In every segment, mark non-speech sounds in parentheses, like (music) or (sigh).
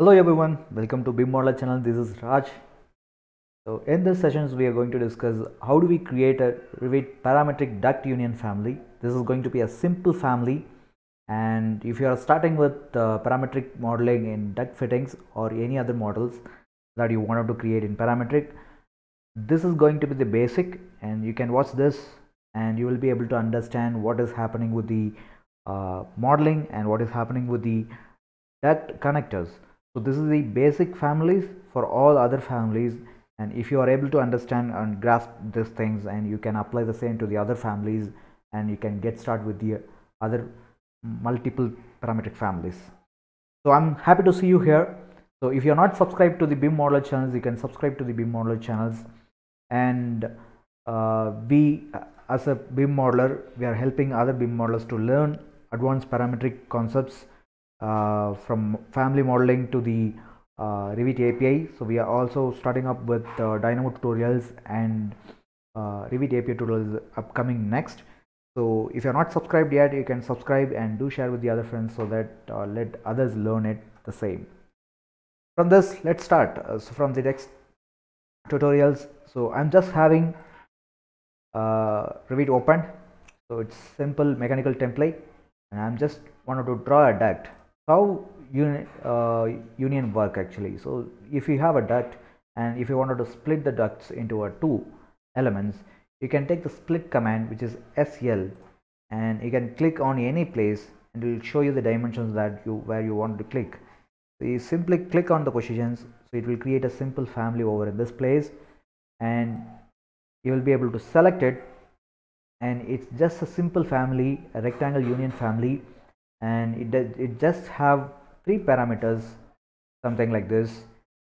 Hello everyone, welcome to BIM Modeller channel. This is Raj. So in this sessions we are going to discuss how do we create a Revit parametric duct union family. This is going to be a simple family and if you are starting with uh, parametric modeling in duct fittings or any other models that you wanted to create in parametric, this is going to be the basic and you can watch this and you will be able to understand what is happening with the uh, modeling and what is happening with the duct connectors so this is the basic families for all other families. And if you are able to understand and grasp these things and you can apply the same to the other families and you can get started with the other multiple parametric families. So i'm happy to see you here. So if you're not subscribed to the BIM Modeller channels you can subscribe to the BIM Modeller channels. And uh, we as a BIM modeler we are helping other BIM modelers to learn advanced parametric concepts. uh, from family modeling to the uh, Revit API. So we are also starting up with uh, Dynamo tutorials and uh, Revit API tutorials upcoming next. So if you're not subscribed yet, you can subscribe and do share with the other friends so that uh, let others learn it the same. From this, let's start. Uh, so from the next tutorials, so I'm just having uh, Revit open. So it's simple mechanical template and I'm just wanted to draw a duct how uni, uh, union work actually. So if you have a duct and if you wanted to split the ducts into a two elements you can take the split command which is sl and you can click on any place and it will show you the dimensions that you where you want to click. So you simply click on the positions so it will create a simple family over in this place and you will be able to select it and it's just a simple family a rectangle union family and it does it just have three parameters something like this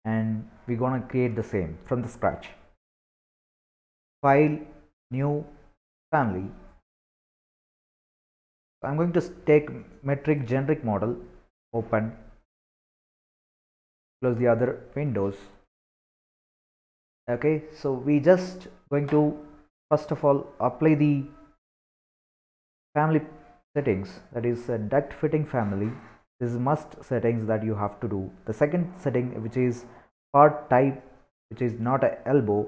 and we're to create the same from the scratch. File new family. I'm going to take metric generic model open close the other windows. Okay so we just going to first of all apply the family settings that is a duct fitting family this is must settings that you have to do. The second setting which is part type which is not a elbow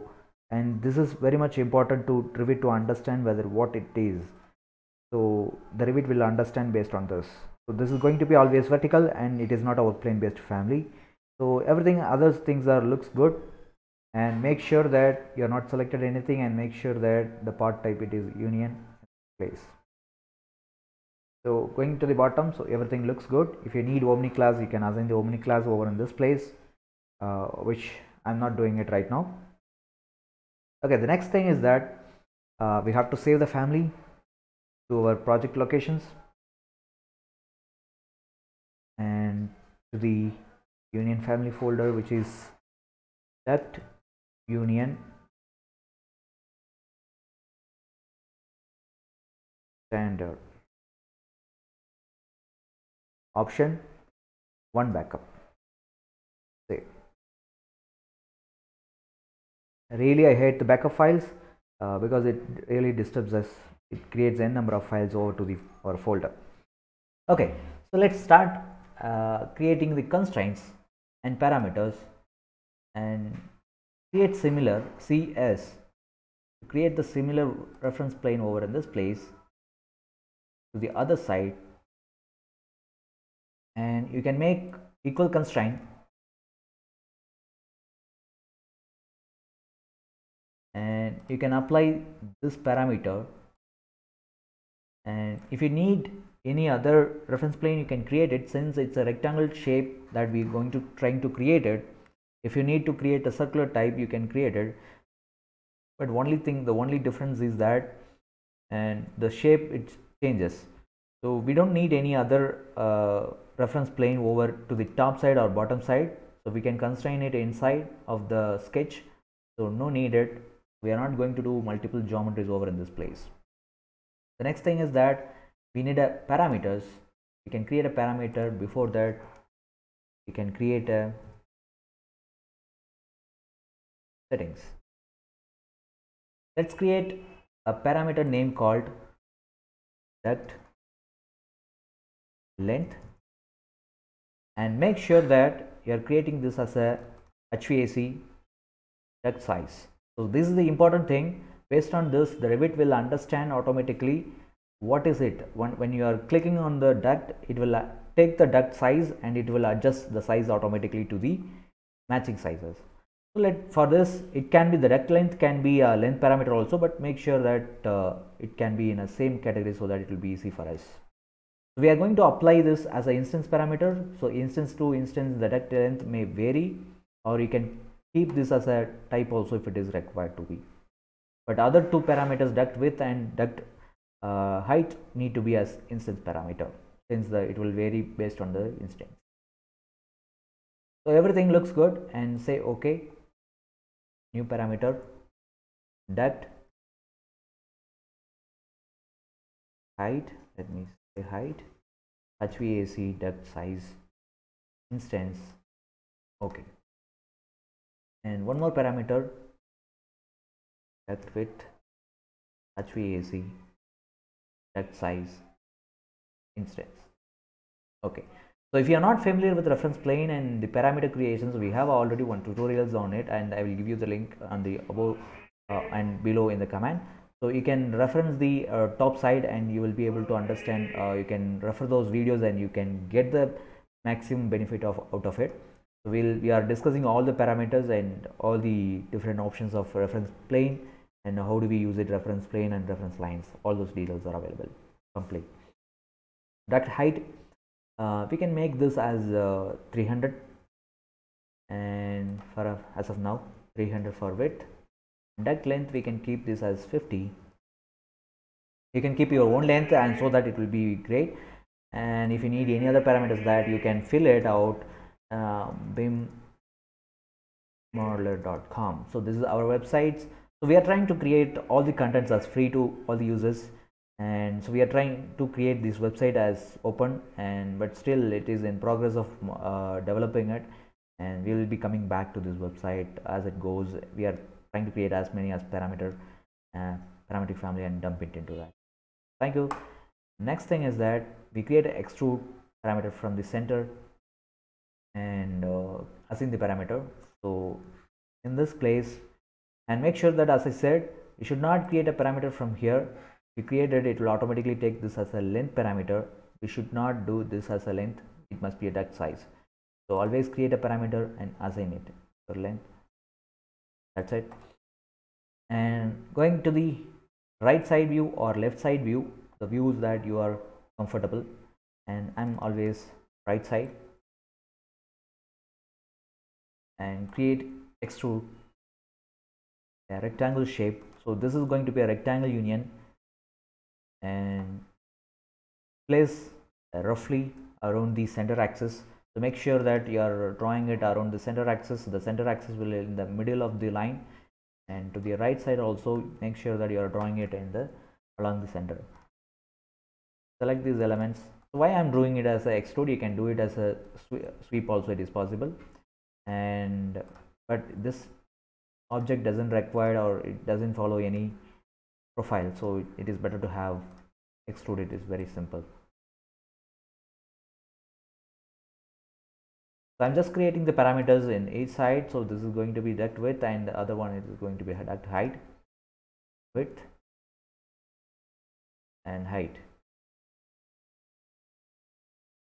and this is very much important to Revit to understand whether what it is. So the Revit will understand based on this. So this is going to be always vertical and it is not our plane based family. So everything other things are looks good. And make sure that you are not selected anything and make sure that the part type it is union place so going to the bottom so everything looks good. If you need OmniClass you can assign the OmniClass over in this place uh, which i'm not doing it right now. Okay the next thing is that uh, we have to save the family to our project locations and to the union family folder which is that union standard option one backup. Say really i hate the backup files uh, because it really disturbs us. It creates n number of files over to the our folder. Okay so let's start uh, creating the constraints and parameters and create similar cs create the similar reference plane over in this place to the other side and you can make equal constraint. And you can apply this parameter. And if you need any other reference plane you can create it. Since it's a rectangle shape that we're going to trying to create it if you need to create a circular type you can create it. But only thing the only difference is that and the shape it changes. So we don't need any other uh, reference plane over to the top side or bottom side. So we can constrain it inside of the sketch. So no needed we are not going to do multiple geometries over in this place. The next thing is that we need a parameters. We can create a parameter. Before that we can create a settings. Let's create a parameter name called duct length and make sure that you are creating this as a HVAC duct size. So this is the important thing. Based on this, the Revit will understand automatically what is it. When, when you are clicking on the duct, it will uh, take the duct size and it will adjust the size automatically to the matching sizes. So let for this, it can be the duct length can be a length parameter also, but make sure that uh, it can be in a same category so that it will be easy for us. We are going to apply this as an instance parameter. So instance to instance, the duct length may vary, or you can keep this as a type also if it is required to be. But other two parameters, duct width and duct uh, height, need to be as instance parameter since the it will vary based on the instance. So everything looks good and say OK new parameter duct height let me height HVAC duct size instance. Okay. And one more parameter duct width HVAC duct size instance. Okay. So if you are not familiar with reference plane and the parameter creations, we have already one tutorials on it and I will give you the link on the above uh, and below in the comment. So you can reference the uh, top side and you will be able to understand, uh, you can refer those videos and you can get the maximum benefit of out of it. So we'll, we are discussing all the parameters and all the different options of reference plane and how do we use it reference plane and reference lines. All those details are available complete. Duct height uh, we can make this as uh, 300 and for as of now 300 for width duct length we can keep this as 50 you can keep your own length and so that it will be great. And if you need any other parameters that you can fill it out uh, bimmodeller.com so this is our websites. So we are trying to create all the contents as free to all the users. And so we are trying to create this website as open and but still it is in progress of uh, developing it. And we will be coming back to this website as it goes. We are trying to create as many as parameter uh, parametric family and dump it into that. Thank you. Next thing is that we create an extrude parameter from the center and uh, assign the parameter. So in this place and make sure that as i said you should not create a parameter from here. We created it will automatically take this as a length parameter. We should not do this as a length. It must be a duct size. So always create a parameter and assign it. For length that's it. And going to the right side view or left side view the views that you are comfortable. And i'm always right side. And create extrude a rectangle shape. So this is going to be a rectangle union. And place roughly around the center axis so make sure that you are drawing it around the center axis. The center axis will in the middle of the line. And to the right side also make sure that you are drawing it in the along the center. Select these elements. So why i'm doing it as a extrude you can do it as a sweep also it is possible. And but this object doesn't require or it doesn't follow any profile. So it is better to have extrude it is very simple so i'm just creating the parameters in each side. So this is going to be duct width and the other one is going to be duct height. Width and height.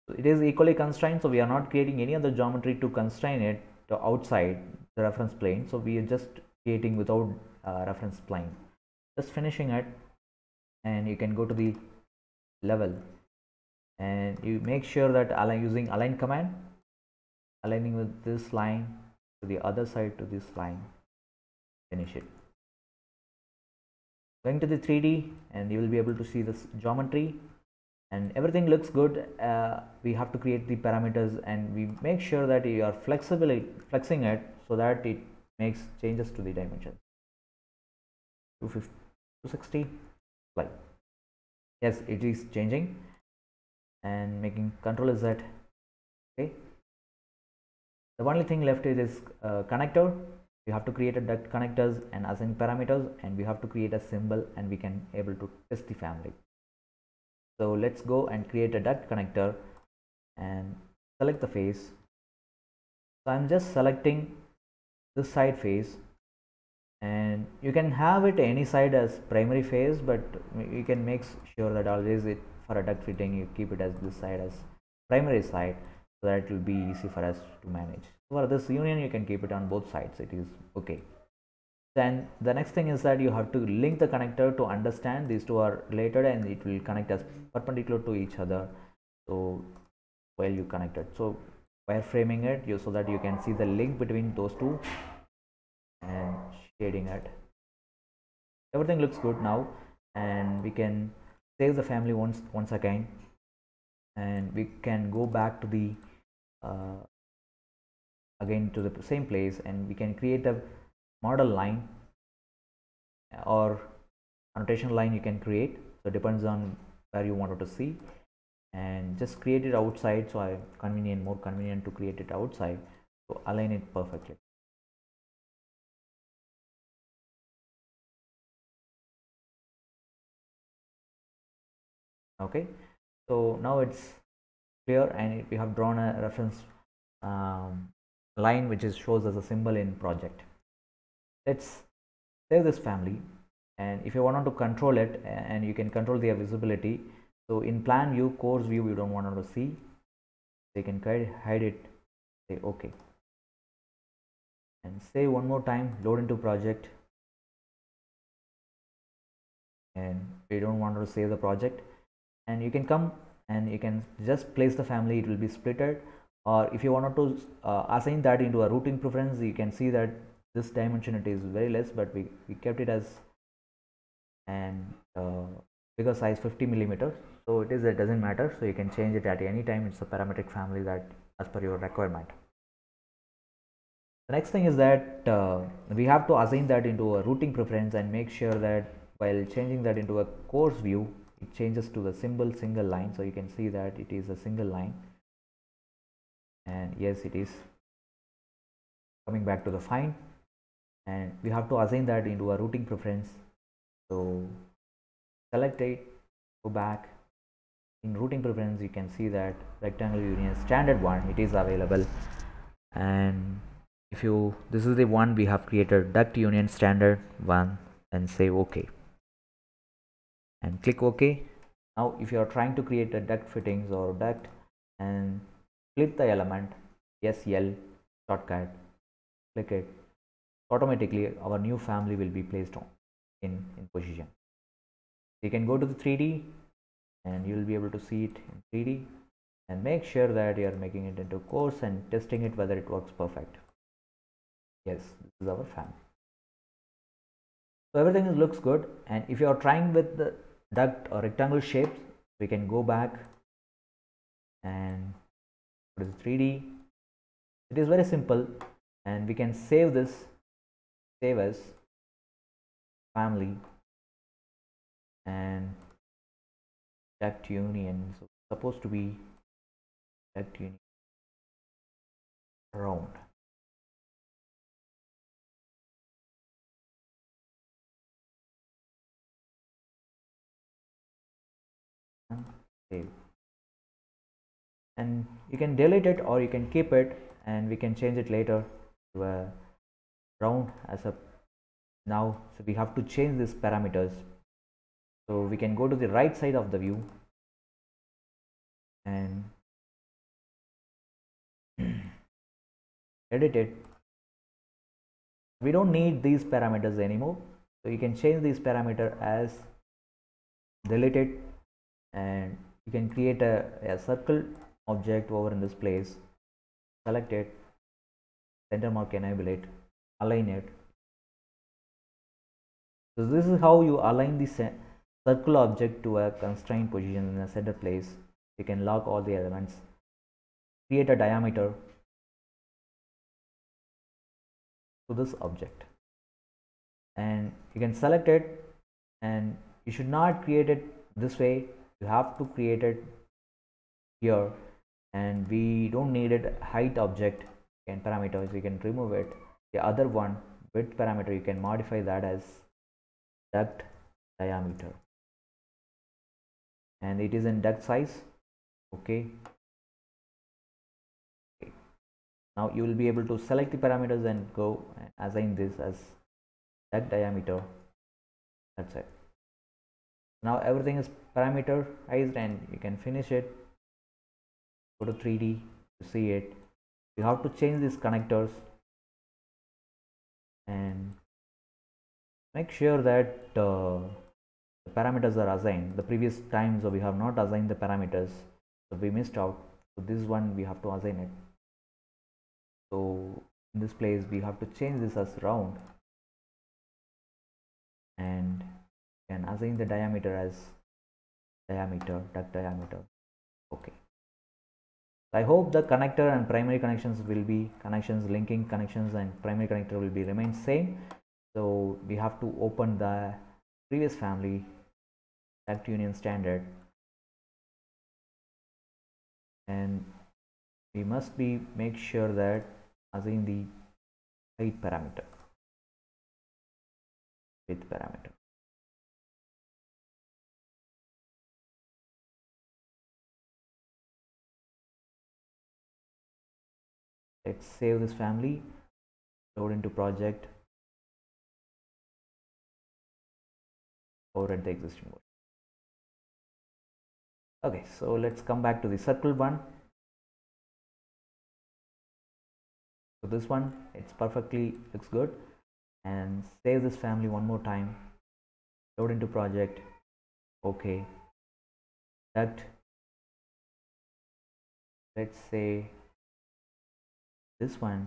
So it is equally constrained. So we are not creating any other geometry to constrain it to outside the reference plane. So we are just creating without uh, reference plane. Just finishing it. And you can go to the level. And you make sure that align using align command aligning with this line to the other side to this line. Finish it. Going to the 3d and you will be able to see this geometry. And everything looks good. Uh, we have to create the parameters and we make sure that you are flexibly flexing it so that it makes changes to the dimensions 250 260 like yes it is changing and making control z okay the only thing left is this uh, connector. We have to create a duct connectors and assign parameters and we have to create a symbol and we can able to test the family. So let's go and create a duct connector and select the face. So i'm just selecting this side face and you can have it any side as primary face but you can make sure that always it for a duct fitting you keep it as this side as primary side so that will be easy for us to manage. For this union you can keep it on both sides. It is okay. Then the next thing is that you have to link the connector to understand these two are related and it will connect as perpendicular to each other. So while you connect it. So wireframing it you so that you can see the link between those two and shading it. Everything looks good now and we can save the family once once again. And we can go back to the uh, again to the same place and we can create a model line or annotation line you can create. So it depends on where you wanted to see. And just create it outside so I convenient more convenient to create it outside. So align it perfectly. Okay? So now it's clear and we have drawn a reference um, line which is shows as a symbol in project. Let's save this family and if you want to control it and you can control their visibility so in plan view coarse view you don't want to see. They can hide it say okay. And say one more time load into project. And we don't want to save the project. And you can come and you can just place the family it will be splitted. Or if you wanted to uh, assign that into a routing preference you can see that this dimension it is very less but we, we kept it as and uh, bigger size 50 millimeters so it is it doesn't matter. So you can change it at any time. It's a parametric family that as per your requirement. The next thing is that uh, we have to assign that into a routing preference and make sure that while changing that into a coarse view it changes to the symbol single line. So you can see that it is a single line. And yes it is coming back to the find and we have to assign that into a routing preference. So select it go back. In routing preference you can see that rectangle union standard one. It is available. And if you this is the one we have created duct union standard one and say okay and click ok now if you are trying to create a duct fittings or duct and split the element sl shortcut click it automatically our new family will be placed on in, in position. You can go to the 3D and you will be able to see it in 3D and make sure that you are making it into coarse and testing it whether it works perfect. Yes, this is our family. So everything looks good and if you are trying with the duct or rectangle shapes, we can go back and put it 3D. It is very simple and we can save this save as family and duct union so supposed to be duct union round save and you can delete it or you can keep it and we can change it later to a round as a now so we have to change these parameters. So we can go to the right side of the view and (clears throat) edit it. We don't need these parameters anymore. So you can change this parameter as deleted and you can create a, a circle object over in this place select it center mark enable it align it. So this is how you align the circle object to a constrained position in a center place. You can lock all the elements. Create a diameter to this object. And you can select it and you should not create it this way you have to create it here and we don't need it height object and parameters we can remove it. The other one width parameter you can modify that as duct diameter. And it is in duct size okay? Now you will be able to select the parameters and go and assign this as duct diameter. That's it now everything is parameterized and you can finish it. Go to 3d to see it. You have to change these connectors. And make sure that uh, the parameters are assigned. The previous times we have not assigned the parameters. So we missed out. So this one we have to assign it. So in this place we have to change this as round and can assign the diameter as diameter duct diameter. Okay. I hope the connector and primary connections will be connections linking connections and primary connector will be remain same. So we have to open the previous family duct union standard. And we must be make sure that assign the height parameter. Width parameter let's save this family load into project. At the existing one. Okay so let's come back to the circle one. So this one it's perfectly looks good. And save this family one more time. Load into project. Okay. Duct let's say this one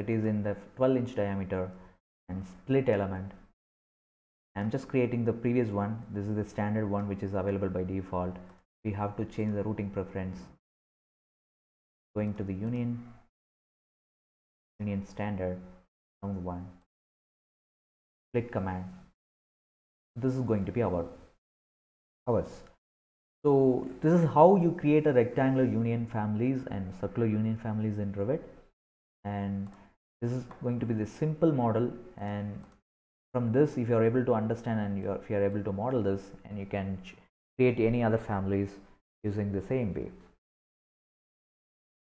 it is in the 12 inch diameter and split element. I'm just creating the previous one. This is the standard one which is available by default. We have to change the routing preference. Going to the union. Union standard round one. Split command. This is going to be our ours. So this is how you create a rectangular union families and circular union families in Revit and this is going to be the simple model. And from this if you are able to understand and you are, if you are able to model this and you can create any other families using the same way.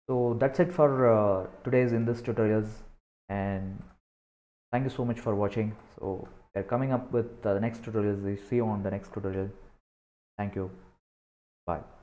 So that's it for uh, today's in this tutorials. And thank you so much for watching. So we're coming up with the next tutorials. We see you on the next tutorial. Thank you. Bye